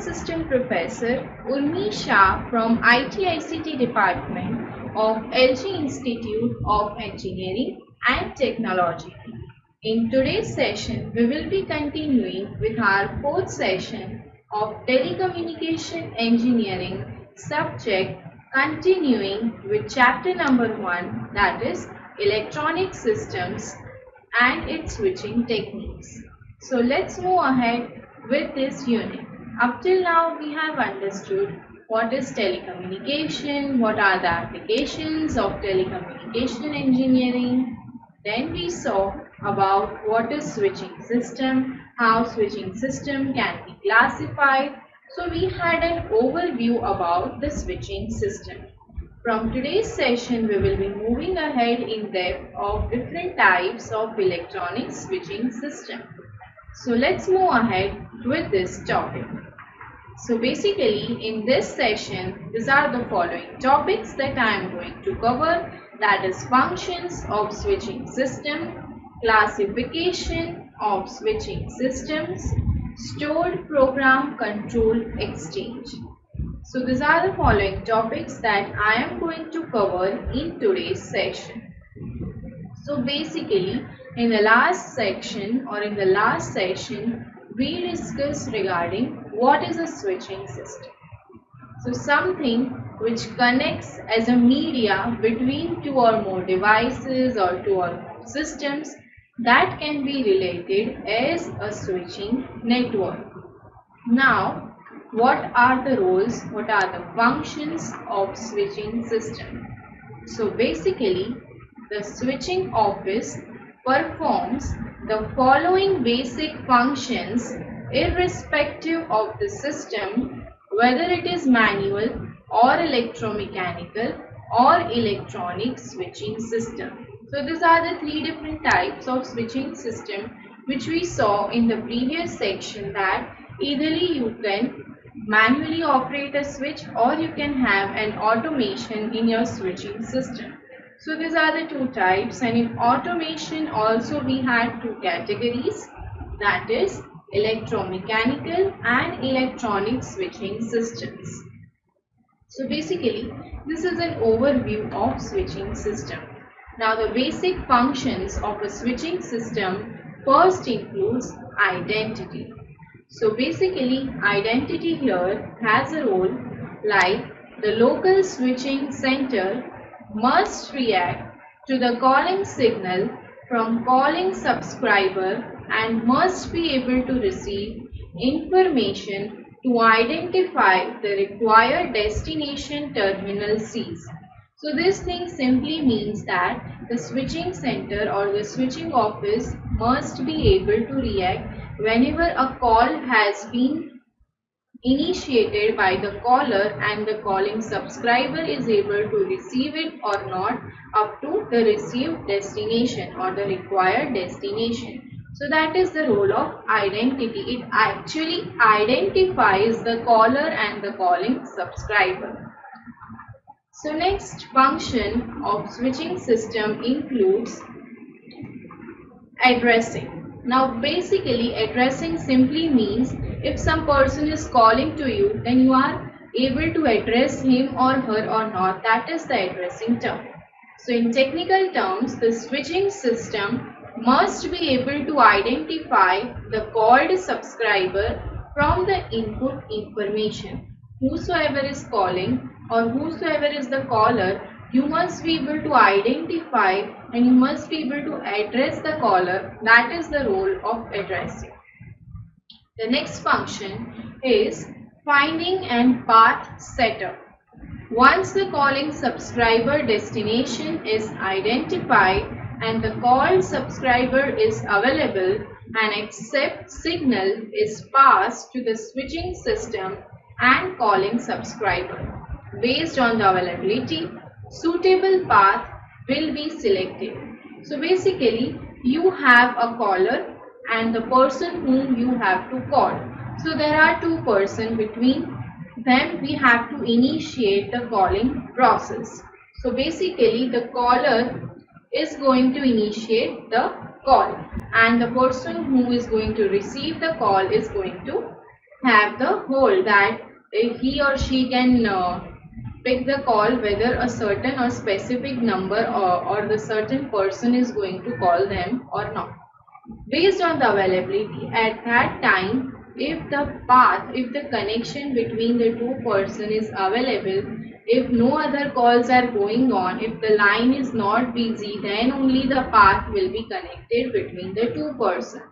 Assistant Professor Urmi Shah from IT-ICT Department of LJ Institute of Engineering and Technology. In today's session, we will be continuing with our fourth session of Telecommunication Engineering subject continuing with chapter number 1 that is Electronic Systems and its switching techniques. So let's move ahead with this unit. Up till now we have understood what is telecommunication, what are the applications of telecommunication engineering. Then we saw about what is switching system, how switching system can be classified. So we had an overview about the switching system. From today's session, we will be moving ahead in depth of different types of electronic switching system. So let's move ahead with this topic. So basically in this session, these are the following topics that I am going to cover that is functions of switching system, classification of switching systems, stored program control exchange. So these are the following topics that I am going to cover in today's session. So basically in the last section or in the last session, we discussed regarding what is a switching system. So something which connects as a media between two or more devices or two or more systems that can be related as a switching network. Now, what are the roles, what are the functions of switching system? So basically, the switching office performs the following basic functions irrespective of the system whether it is manual or electromechanical or electronic switching system. So these are the three different types of switching system which we saw in the previous section that eitherly you can manually operate a switch or you can have an automation in your switching system. So these are the two types and in automation also we had two categories that is electromechanical and electronic switching systems. So basically this is an overview of switching system. Now the basic functions of a switching system first includes identity. So basically identity here has a role like the local switching center must react to the calling signal from calling subscriber and must be able to receive information to identify the required destination terminal Cs. So this thing simply means that the switching center or the switching office must be able to react whenever a call has been initiated by the caller and the calling subscriber is able to receive it or not up to the received destination or the required destination. So that is the role of identity. It actually identifies the caller and the calling subscriber. So next function of switching system includes addressing. Now basically addressing simply means if some person is calling to you then you are able to address him or her or not that is the addressing term. So in technical terms the switching system must be able to identify the called subscriber from the input information. Whosoever is calling or whosoever is the caller, you must be able to identify and you must be able to address the caller. That is the role of addressing. The next function is finding and path setter. Once the calling subscriber destination is identified, and the called subscriber is available, an accept signal is passed to the switching system and calling subscriber. Based on the availability, suitable path will be selected. So basically, you have a caller and the person whom you have to call. So there are two person between them we have to initiate the calling process. So basically the caller is going to initiate the call and the person who is going to receive the call is going to have the hold that he or she can uh, pick the call whether a certain or specific number or, or the certain person is going to call them or not. Based on the availability at that time, if the path, if the connection between the two person is available, if no other calls are going on, if the line is not busy, then only the path will be connected between the two person.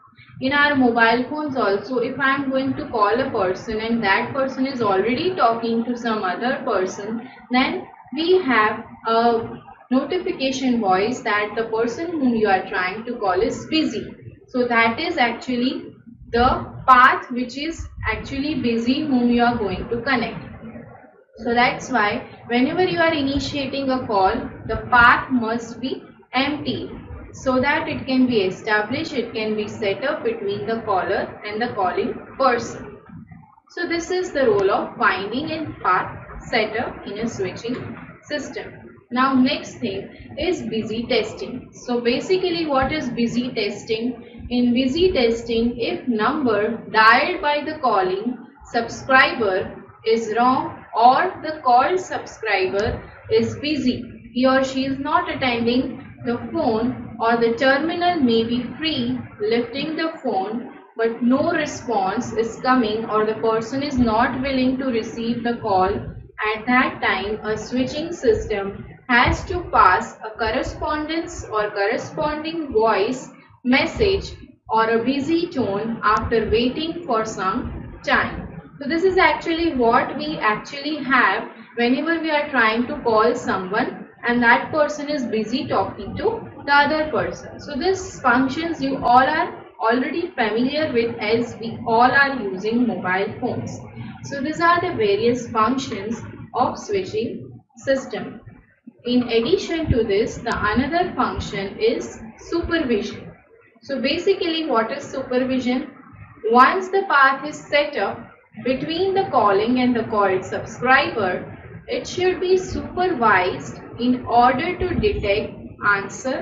In our mobile phones also if i am going to call a person and that person is already talking to some other person then we have a notification voice that the person whom you are trying to call is busy so that is actually the path which is actually busy whom you are going to connect so that's why whenever you are initiating a call the path must be empty so that it can be established, it can be set up between the caller and the calling person. So this is the role of finding and path setup in a switching system. Now next thing is busy testing. So basically what is busy testing? In busy testing, if number dialed by the calling subscriber is wrong or the called subscriber is busy, he or she is not attending the phone or the terminal may be free lifting the phone but no response is coming or the person is not willing to receive the call. At that time a switching system has to pass a correspondence or corresponding voice message or a busy tone after waiting for some time. So this is actually what we actually have whenever we are trying to call someone and that person is busy talking to the other person. So these functions you all are already familiar with as we all are using mobile phones. So these are the various functions of switching system. In addition to this, the another function is supervision. So basically what is supervision? Once the path is set up between the calling and the called subscriber, it should be supervised in order to detect, answer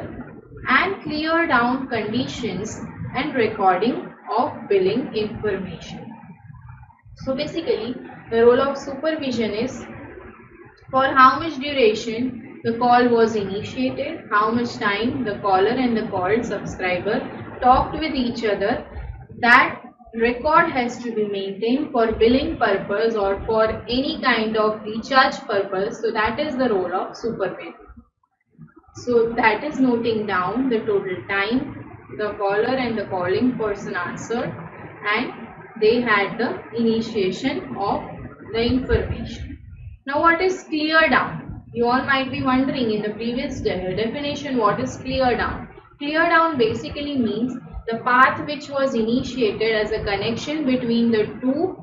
and clear down conditions and recording of billing information. So basically the role of supervision is for how much duration the call was initiated, how much time the caller and the called subscriber talked with each other, that record has to be maintained for billing purpose or for any kind of recharge purpose. So that is the role of supervision. So that is noting down the total time the caller and the calling person answered and they had the initiation of the information. Now what is clear down? You all might be wondering in the previous definition what is clear down. Clear down basically means the path which was initiated as a connection between the two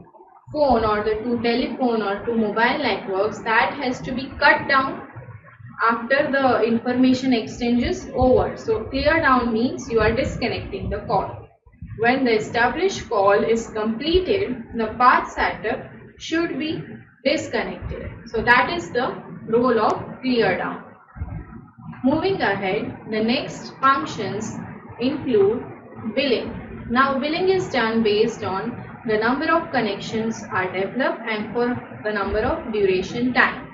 phone or the two telephone or two mobile networks that has to be cut down after the information exchange is over. So clear down means you are disconnecting the call. When the established call is completed, the path setup should be disconnected. So that is the role of clear down. Moving ahead, the next functions include billing. Now billing is done based on the number of connections are developed and for the number of duration time.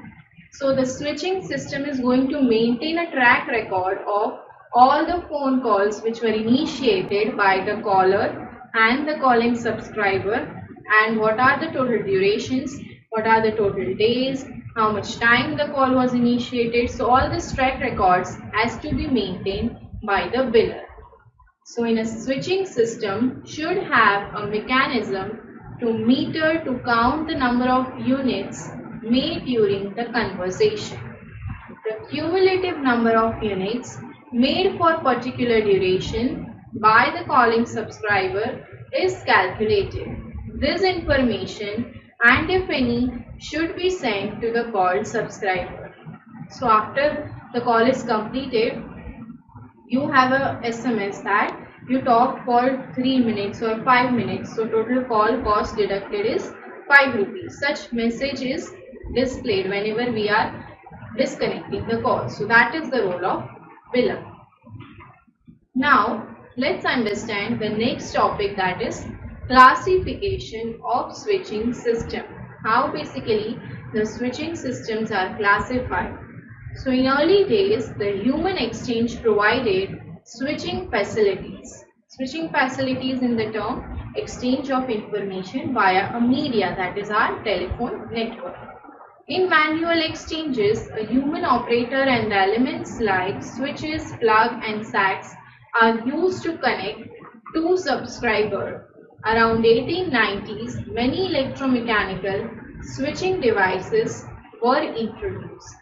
So the switching system is going to maintain a track record of all the phone calls which were initiated by the caller and the calling subscriber and what are the total durations, what are the total days, how much time the call was initiated. So all this track records has to be maintained by the biller. So in a switching system should have a mechanism to meter to count the number of units made during the conversation. The cumulative number of units made for particular duration by the calling subscriber is calculated. This information and if any should be sent to the called subscriber. So after the call is completed, you have a SMS that you talked for 3 minutes or 5 minutes. So total call cost deducted is 5 rupees. Such message is displayed whenever we are disconnecting the call. So that is the role of biller. Now let's understand the next topic that is classification of switching system. How basically the switching systems are classified. So in early days, the human exchange provided switching facilities. Switching facilities in the term exchange of information via a media that is our telephone network. In manual exchanges, a human operator and elements like switches, plug and jacks are used to connect two subscribers. Around 1890s, many electromechanical switching devices were introduced.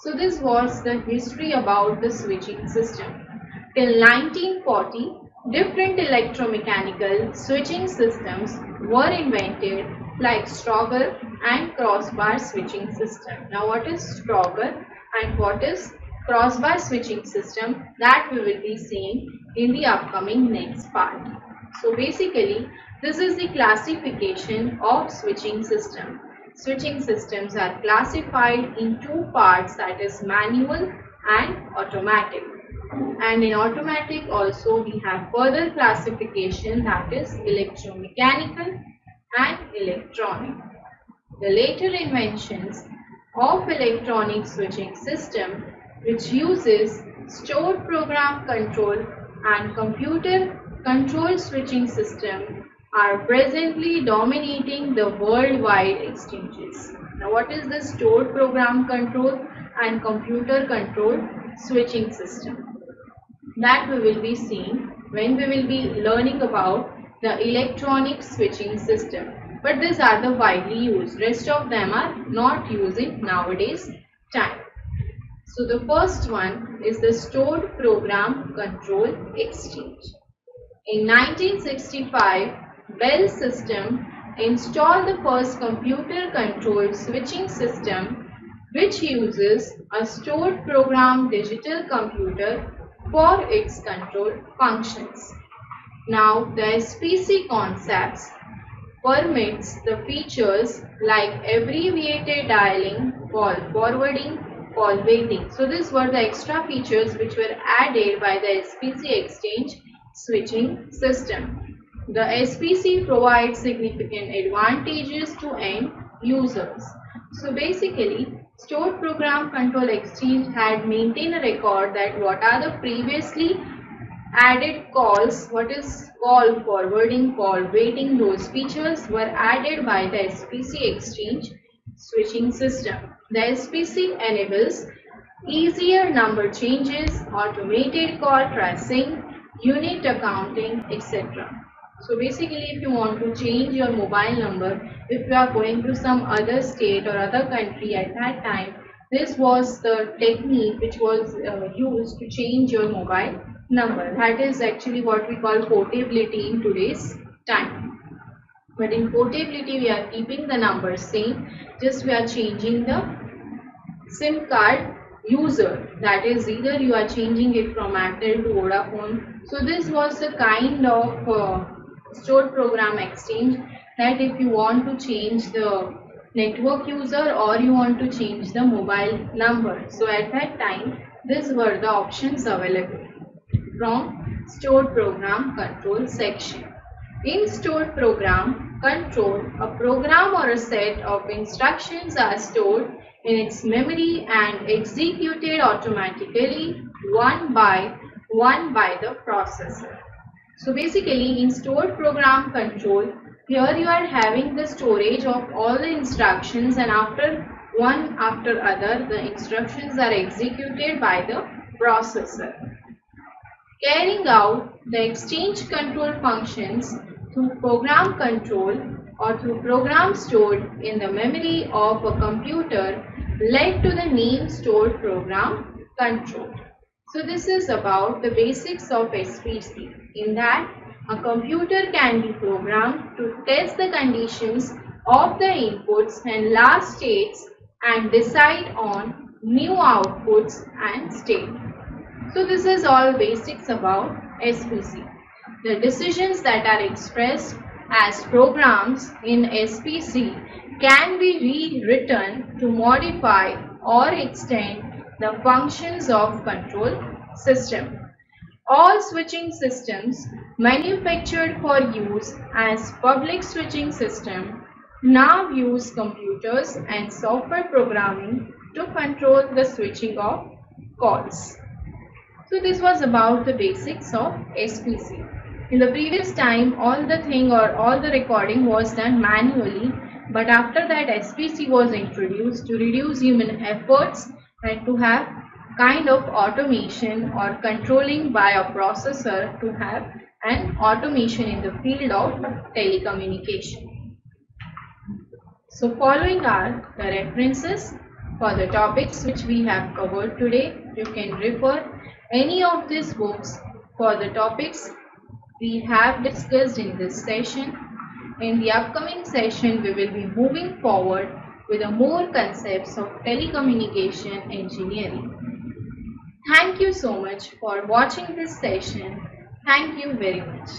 So this was the history about the switching system. Till 1940, different electromechanical switching systems were invented like Strowger and crossbar switching system. Now what is Strowger and what is crossbar switching system that we will be seeing in the upcoming next part. So basically this is the classification of switching system. Switching systems are classified in two parts that is manual and automatic. And in automatic also we have further classification that is electromechanical and electronic. The later inventions of electronic switching system which uses stored program control and computer control switching system are presently dominating the worldwide exchanges. Now what is the stored program control and computer control switching system? That we will be seeing when we will be learning about the electronic switching system. But these are the widely used. Rest of them are not used in nowadays time. So the first one is the stored program control exchange. In 1965, Bell System installed the first computer-controlled switching system which uses a stored program digital computer for its control functions. Now the SPC concepts permits the features like abbreviated dialing, call forwarding, call waiting. So these were the extra features which were added by the SPC exchange switching system. The SPC provides significant advantages to end users. So basically, Stored Program Control Exchange had maintained a record that what are the previously added calls, what is call forwarding, call waiting, those features were added by the SPC Exchange switching system. The SPC enables easier number changes, automated call tracing, unit accounting, etc. So basically if you want to change your mobile number, if you are going to some other state or other country at that time, this was the technique which was uh, used to change your mobile number. That is actually what we call portability in today's time. But in portability we are keeping the number same, just we are changing the SIM card user that is either you are changing it from Airtel to Vodafone. So this was a kind of uh, stored program exchange that if you want to change the network user or you want to change the mobile number. So at that time, these were the options available from stored program control section. In stored program control, a program or a set of instructions are stored in its memory and executed automatically one by one by the processor. So basically in stored program control, here you are having the storage of all the instructions and after one after other the instructions are executed by the processor. Carrying out the exchange control functions through program control or through program stored in the memory of a computer led to the name stored program control. So this is about the basics of SPC. In that, a computer can be programmed to test the conditions of the inputs and last states and decide on new outputs and state. So this is all basics about SPC. The decisions that are expressed as programs in SPC can be rewritten to modify or extend the functions of control system. All switching systems manufactured for use as public switching system now use computers and software programming to control the switching of calls. So this was about the basics of SPC. In the previous time all the thing or all the recording was done manually but after that SPC was introduced to reduce human efforts and to have kind of automation or controlling by a processor to have an automation in the field of telecommunication. So following are the references for the topics which we have covered today. You can refer any of these books for the topics we have discussed in this session. In the upcoming session, we will be moving forward with more concepts of telecommunication engineering. Thank you so much for watching this session. Thank you very much.